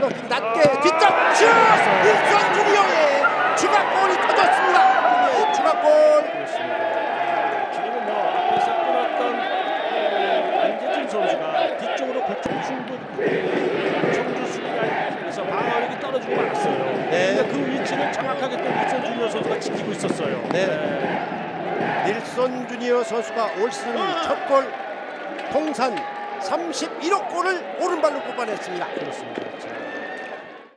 코너킥 낮게 뒷점 슛! 일선 주니어의 추가골이 터졌습니다. 추가골. 그렇습니다. 지금은 뭐 앞에서 끊었던 어, 안재진 선수가 뒤쪽으로 고청 충도 청주 수비라인에서 방어력이 떨어지고 말았어요. 네. 근데 그 위치를 정확하게 또 일선 주니어 선수가 지키고 있었어요. 네. 닐손 주니어 선수가 올 시즌 첫골 통산 31억 골을 오른발로 뽑아냈습니다. 그렇습니다. 자,